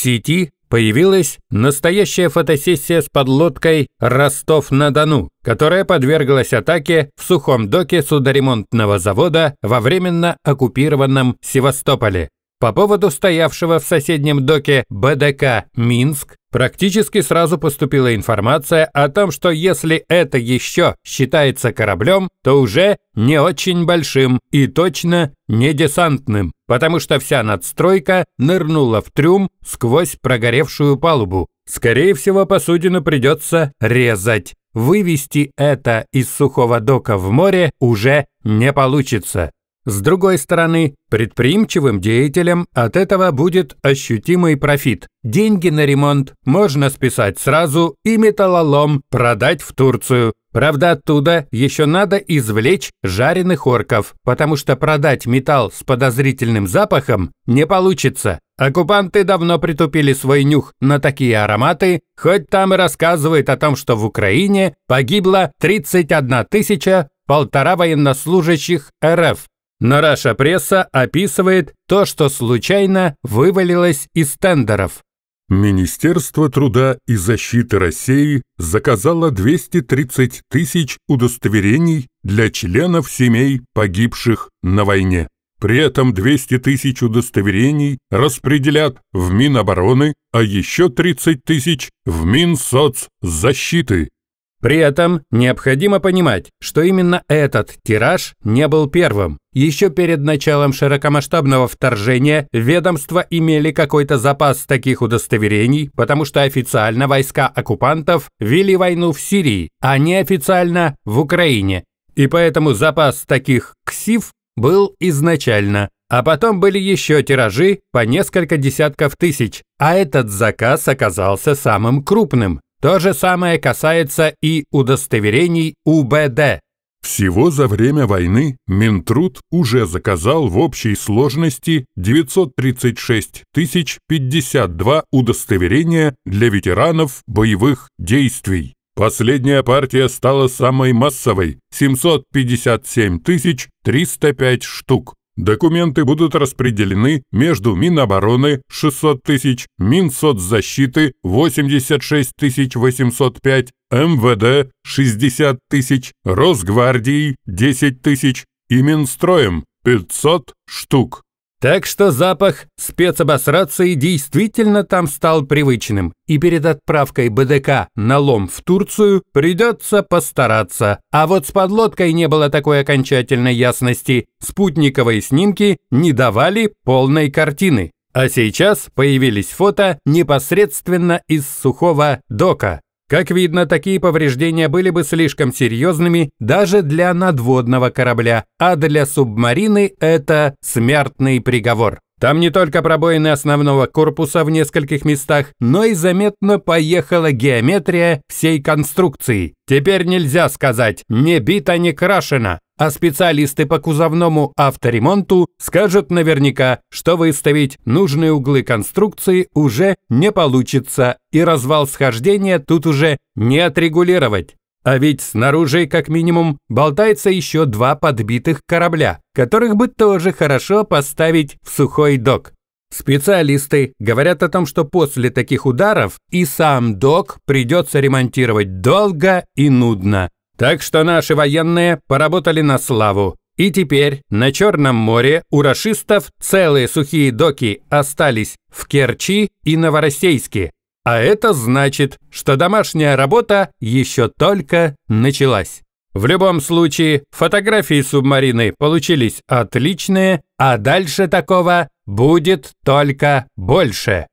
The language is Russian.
сети появилась настоящая фотосессия с подлодкой «Ростов-на-Дону», которая подверглась атаке в сухом доке судоремонтного завода во временно оккупированном Севастополе. По поводу стоявшего в соседнем доке БДК «Минск» практически сразу поступила информация о том, что если это еще считается кораблем, то уже не очень большим и точно не десантным, потому что вся надстройка нырнула в трюм сквозь прогоревшую палубу. Скорее всего, посудину придется резать. Вывести это из сухого дока в море уже не получится. С другой стороны, предприимчивым деятелям от этого будет ощутимый профит. Деньги на ремонт можно списать сразу и металлолом продать в Турцию. Правда, оттуда еще надо извлечь жареных орков, потому что продать металл с подозрительным запахом не получится. Оккупанты давно притупили свой нюх на такие ароматы, хоть там и рассказывает о том, что в Украине погибло 31 тысяча полтора военнослужащих РФ. Но Раша пресса описывает то, что случайно вывалилось из тендеров. Министерство труда и защиты России заказало 230 тысяч удостоверений для членов семей погибших на войне. При этом 200 тысяч удостоверений распределят в Минобороны, а еще 30 тысяч в Минсоцзащиты. При этом необходимо понимать, что именно этот тираж не был первым. Еще перед началом широкомасштабного вторжения ведомства имели какой-то запас таких удостоверений, потому что официально войска оккупантов вели войну в Сирии, а неофициально в Украине. И поэтому запас таких КСИФ был изначально, а потом были еще тиражи по несколько десятков тысяч, а этот заказ оказался самым крупным. То же самое касается и удостоверений УБД. Всего за время войны Минтруд уже заказал в общей сложности 936 тысяч 52 удостоверения для ветеранов боевых действий. Последняя партия стала самой массовой – 757 тысяч 305 штук. Документы будут распределены между Минобороны 600 тысяч, Минсоцзащиты 86 805, МВД 60 тысяч, Росгвардии 10 тысяч и Минстроем 500 штук. Так что запах спецобосрации действительно там стал привычным, и перед отправкой БДК на лом в Турцию придется постараться. А вот с подлодкой не было такой окончательной ясности, спутниковые снимки не давали полной картины. А сейчас появились фото непосредственно из сухого дока. Как видно, такие повреждения были бы слишком серьезными даже для надводного корабля, а для субмарины это смертный приговор. Там не только пробоины основного корпуса в нескольких местах, но и заметно поехала геометрия всей конструкции. Теперь нельзя сказать «не бита, не крашена», а специалисты по кузовному авторемонту скажут наверняка, что выставить нужные углы конструкции уже не получится, и развал схождения тут уже не отрегулировать. А ведь снаружи, как минимум, болтается еще два подбитых корабля, которых бы тоже хорошо поставить в сухой док. Специалисты говорят о том, что после таких ударов и сам док придется ремонтировать долго и нудно, так что наши военные поработали на славу. И теперь на Черном море у рашистов целые сухие доки остались в Керчи и Новороссийске. А это значит, что домашняя работа еще только началась. В любом случае, фотографии субмарины получились отличные, а дальше такого будет только больше.